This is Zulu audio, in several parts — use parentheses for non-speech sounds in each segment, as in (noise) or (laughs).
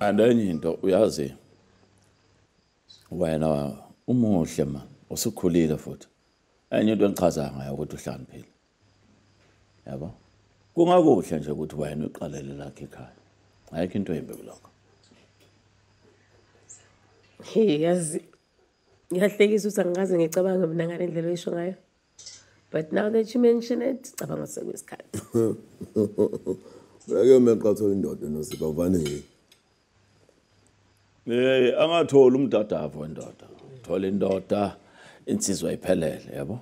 andenye into uyazi wena umuhle man usukhulile futhi enye into engichaza ngayo ukuthi uhlaniphile yabo kungakuhle nje ukuthi wena uqalele lakhe ekhaya ayikho into embi kulokho Hey yazi ngiyahlekisa ukuthi angikaze ngicabange mina ngale ndlela oyisho ngayo. But now that you mention it, cabanga sekuyisikhathi. (laughs) Ake meqatho indoda nosipha uvanele. Angatholi umdadavo wendoda. Thola indoda insizwa iphelele yabo.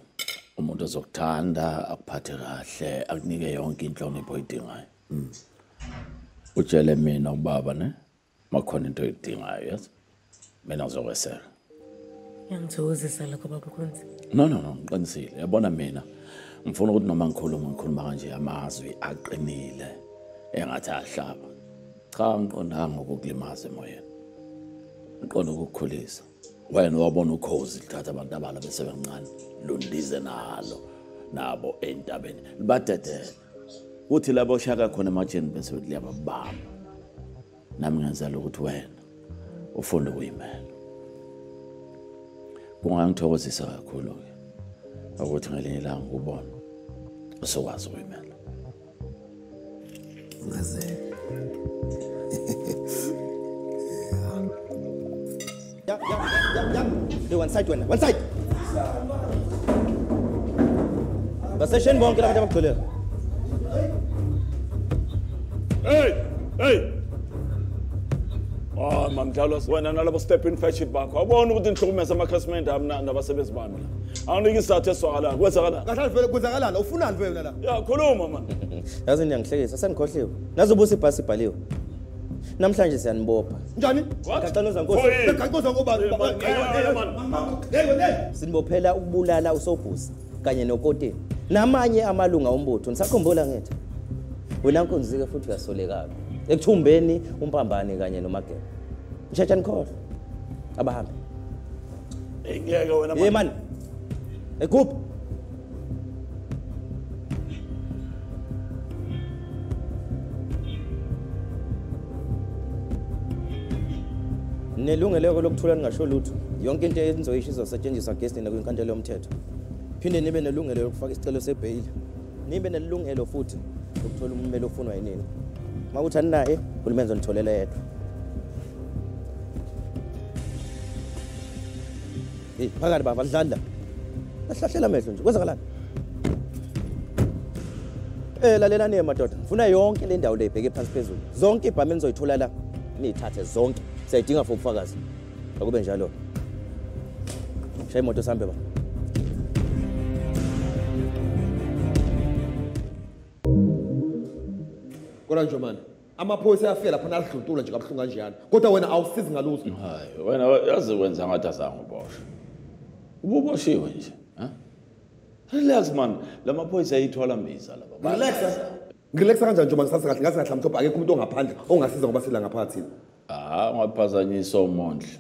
Umuntu ozokuthanda, akuphathe kahle, akunike yonke inhlonipho oyidingayo. Utshele mina ubaba ne makhona into oyidingayo yazi. Mina ngizokwesela. Ngiyangithokozisa lokho baba Nkunzi. No no no ngiqinisile. Yabona mina ngifuna ukuthi noma ngikhuluma ngikhuluma kanje amazwi aqinile engathi ahlaba. Cha ngiqondanga ukukulimaza emoyeni. Ngiqonda ukukukhulisa. Wena wabona ukhozi lithatha abantu abala bese bencane lundize nalo nabo entabeni. Libadedele. Uthi labo shaka khona ematsheni bese liyababamba. Nami ngenzela ukuthi wena ufunde ukuyimela. kungangithokozisa kakhulu ke ukuthi ngelinye ilanga ubone usokwazi ukuyimela Ngaze. jump, jump, jump. Hey, one side, one, one side. بس ايش ينبون كده قدامك كلها اي اي Oh, man, Carlos, when another step in fetch it back. I want within two minutes, my classmate, I'm not never service man. I only get started so ala. What's ala? Kasha vile kuza ala, ufuna alvele ala. Ya, kuluma man. Yazo ni angihlekisa, sengikhohliwe. Nazo busi pasi paliwe. Namhlanje siyanibopha. Njani? Ngacanoza nkosi. Ngaqoza ngoba Sinibophela ukubulala usobhusi kanye nokoteni. Namanye amalunga ombutho nisakhumbula ngethu. Wena nkonzike futhi uyasolekala. Ekuthumbeni umpambane kanye nomageba. Nshetsha nikhohle. Abahambe. ngeke wena Hey man. Nelungeleko lokuthula ningasho lutho. Yonke into enizoyisho izosetshenziswa gesini kwinkantolo yomthetho. Phinde nibe nelungelo lokufaka isicelo sebhail. Nibe nelungelo futhi lokuthola ummeli ofunwa yinini. Mawuthi aninaye, ulimenzo nitholela yedwa. Hey, phakathi baba dlala. Bahlahlela amehlo nje. Kwenzakalani? Eh lalelani emadoda. Ngifuna yonke le ndawo le ibheke phansi phezulu. Zonke ibhami enizoyithola la niyithathe zonke. Siyadinga for ubufakazi. Akube njalo. Shaya imoto sambe ba. Kodwa nje manje amaphoyisa ayafika lapha nalidluntula nje kabuhlungu kanjeyana. Kodwa wena awusizi ngalutho. hayi wena yazi wenza ngathi azange uboshwe ububoshiwe nje relax man lamaphoyisa ayithola mbiza laba Relax. Ngirelaxa kanjani nje manje sasikahle ngathi ngathi mhlawumbe akekho umuntu ongaphandle ongasiza ngoba sila ngaphakathi. ah ungaphazanyisa umondli.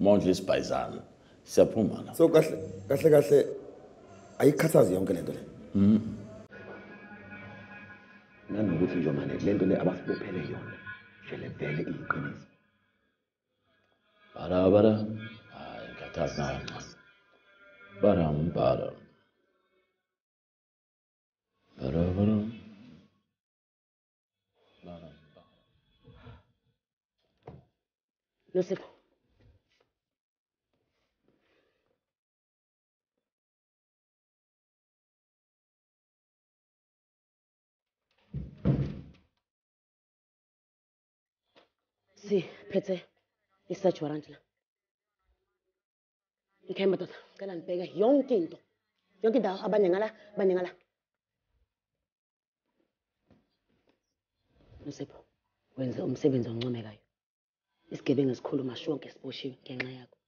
Umondli isibhayizana siyaphuma la So kahle kahle kahle. Ayikhathazi yonke lento le. Nanokuthi nje manje lento le abasibophele yona. Vele vele iyiqiniso. bara bara. Hayi ngikhathazi nawe ncane bara bara bara. Bara Nosipho. Si, phethe i-search warrant la. Okay madoda, ngicela ngibheke yonke into. Yonke indawo abanye ngala, abanye ngala. Nosipho, wenze umsebenzi oncomekayo. Isigebengu esikhuluma shonke siboshiwe ngenxa yakho.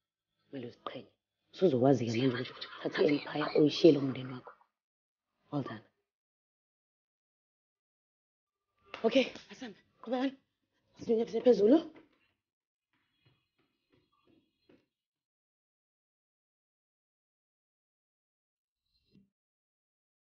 Kumele uziqhenye usuzokwazi-ke manje ukuthi thatha empire uyishiyele umndeni wakho. Well done. Okay asambe qhubekani sinyunyephe phezulu